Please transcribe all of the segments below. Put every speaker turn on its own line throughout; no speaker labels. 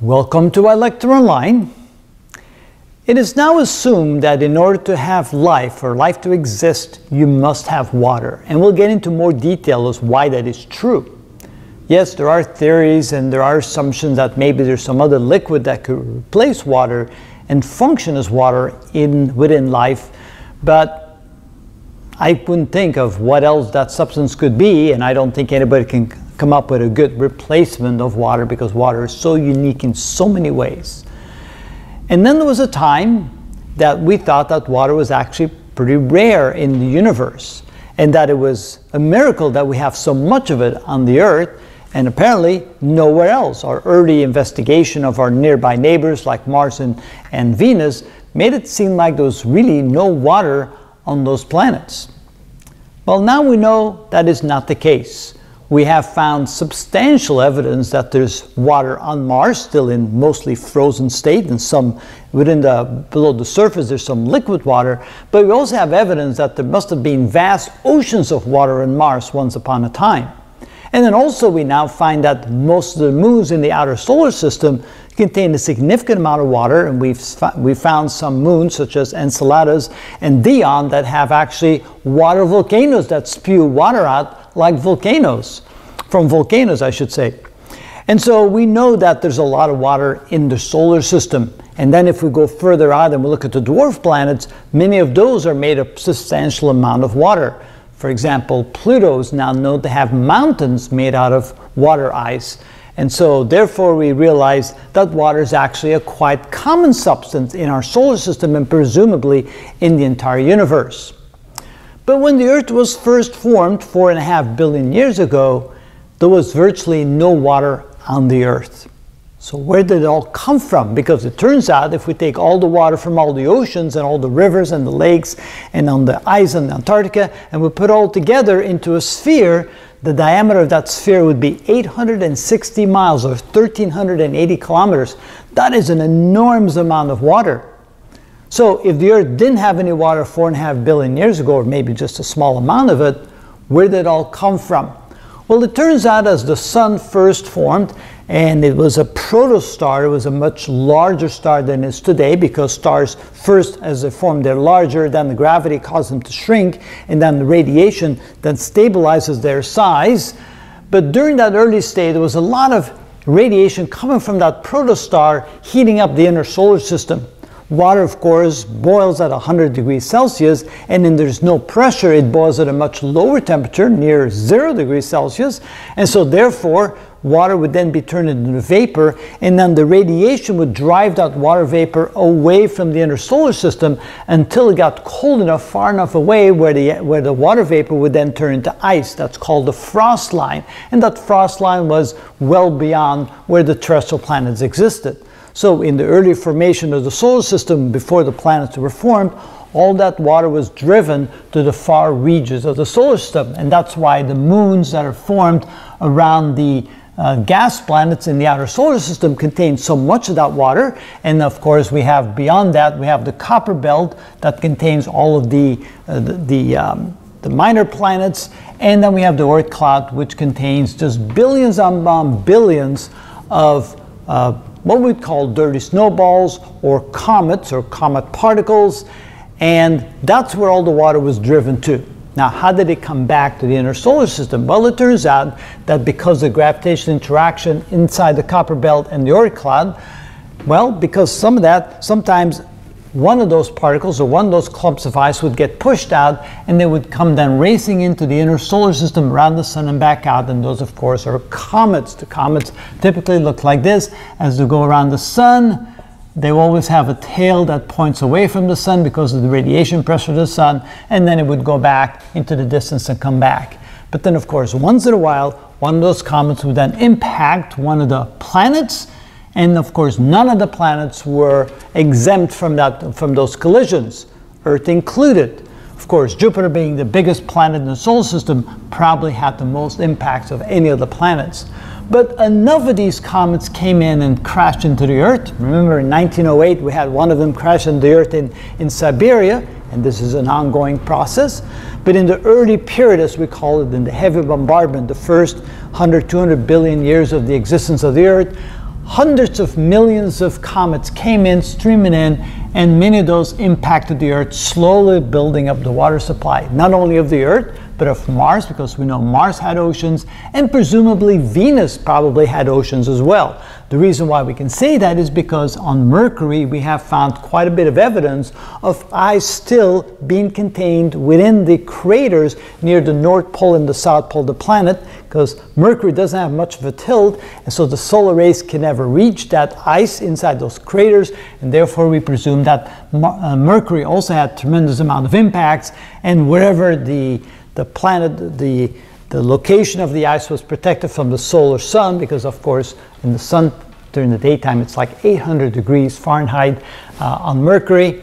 Welcome to iLecture Online. It is now assumed that in order to have life or life to exist, you must have water. And we'll get into more detail as why that is true. Yes, there are theories and there are assumptions that maybe there's some other liquid that could replace water and function as water in, within life, but I wouldn't think of what else that substance could be, and I don't think anybody can come up with a good replacement of water because water is so unique in so many ways. And then there was a time that we thought that water was actually pretty rare in the universe and that it was a miracle that we have so much of it on the earth and apparently nowhere else. Our early investigation of our nearby neighbors like Mars and, and Venus made it seem like there was really no water on those planets. Well, now we know that is not the case we have found substantial evidence that there's water on Mars, still in mostly frozen state, and some within the below the surface there's some liquid water. But we also have evidence that there must have been vast oceans of water on Mars once upon a time. And then also we now find that most of the moons in the outer solar system contain a significant amount of water, and we've we found some moons such as Enceladus and Dione that have actually water volcanoes that spew water out like volcanoes, from volcanoes, I should say. And so we know that there's a lot of water in the solar system. And then if we go further out and we look at the dwarf planets, many of those are made of substantial amount of water. For example, Pluto is now known to have mountains made out of water ice. And so therefore we realize that water is actually a quite common substance in our solar system and presumably in the entire universe. But when the Earth was first formed four and a half billion years ago, there was virtually no water on the Earth. So where did it all come from? Because it turns out if we take all the water from all the oceans and all the rivers and the lakes and on the ice in Antarctica and we put all together into a sphere, the diameter of that sphere would be 860 miles or 1380 kilometers. That is an enormous amount of water. So if the Earth didn't have any water four and a half billion years ago, or maybe just a small amount of it, where did it all come from? Well, it turns out as the Sun first formed, and it was a protostar, it was a much larger star than it is today because stars first, as they form, they're larger, then the gravity causes them to shrink, and then the radiation then stabilizes their size. But during that early stage, there was a lot of radiation coming from that protostar heating up the inner solar system. Water, of course, boils at 100 degrees Celsius, and then there's no pressure. It boils at a much lower temperature, near zero degrees Celsius. And so, therefore, water would then be turned into vapor, and then the radiation would drive that water vapor away from the inner solar system until it got cold enough, far enough away, where the, where the water vapor would then turn into ice. That's called the frost line. And that frost line was well beyond where the terrestrial planets existed. So in the early formation of the solar system, before the planets were formed, all that water was driven to the far regions of the solar system. And that's why the moons that are formed around the uh, gas planets in the outer solar system contain so much of that water. And of course, we have beyond that, we have the Kuiper belt that contains all of the, uh, the, the, um, the, minor planets. And then we have the Oort cloud, which contains just billions on billions of uh, what we call dirty snowballs or comets or comet particles, and that's where all the water was driven to. Now, how did it come back to the inner solar system? Well, it turns out that because of gravitational interaction inside the Kuiper belt and the Oort cloud, well, because some of that, sometimes one of those particles or one of those clumps of ice would get pushed out and they would come then racing into the inner solar system around the sun and back out. And those, of course, are comets. The comets typically look like this as they go around the sun. They always have a tail that points away from the sun because of the radiation pressure of the sun, and then it would go back into the distance and come back. But then, of course, once in a while, one of those comets would then impact one of the planets and of course, none of the planets were exempt from, that, from those collisions, Earth included. Of course, Jupiter being the biggest planet in the solar system probably had the most impacts of any of the planets. But enough of these comets came in and crashed into the Earth. Remember in 1908 we had one of them crash into the Earth in, in Siberia, and this is an ongoing process. But in the early period, as we call it, in the heavy bombardment, the first 100, 200 billion years of the existence of the Earth, hundreds of millions of comets came in, streaming in, and many of those impacted the Earth, slowly building up the water supply, not only of the Earth, but of Mars, because we know Mars had oceans, and presumably Venus probably had oceans as well. The reason why we can say that is because on Mercury we have found quite a bit of evidence of ice still being contained within the craters near the North Pole and the South Pole of the planet, because Mercury doesn't have much of a tilt, and so the solar rays can never reach that ice inside those craters, and therefore we presume that uh, Mercury also had tremendous amount of impacts, and wherever the the planet, the, the location of the ice was protected from the solar sun because, of course, in the sun during the daytime it's like 800 degrees Fahrenheit uh, on Mercury.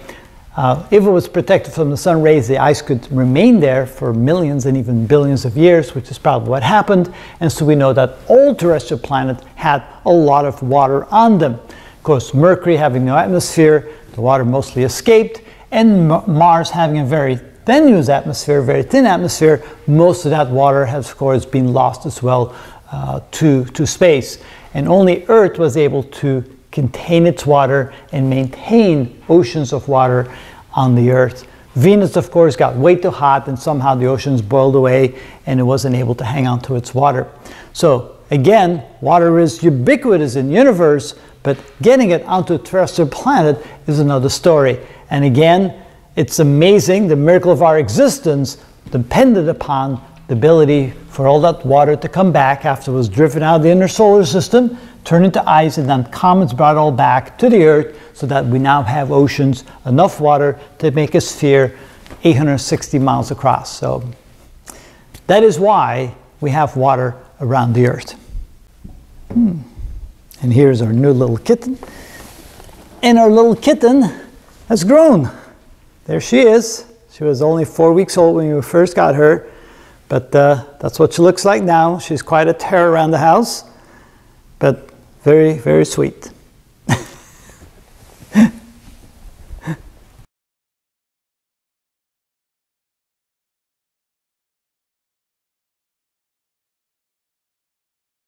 Uh, if it was protected from the sun rays, the ice could remain there for millions and even billions of years, which is probably what happened. And so we know that all terrestrial planets had a lot of water on them. Of course, Mercury having no atmosphere, the water mostly escaped, and M Mars having a very tenuous atmosphere, very thin atmosphere, most of that water has, of course, been lost as well uh, to, to space. And only Earth was able to contain its water and maintain oceans of water on the Earth. Venus, of course, got way too hot and somehow the oceans boiled away and it wasn't able to hang on to its water. So again, water is ubiquitous in the universe, but getting it onto a terrestrial planet is another story. And again, it's amazing the miracle of our existence depended upon the ability for all that water to come back after it was driven out of the inner solar system, turn into ice, and then comets brought all back to the Earth so that we now have oceans, enough water to make a sphere 860 miles across. So that is why we have water around the Earth. Hmm. And here's our new little kitten. And our little kitten has grown. There she is. She was only four weeks old when we first got her, but uh, that's what she looks like now. She's quite a terror around the house, but very, very sweet.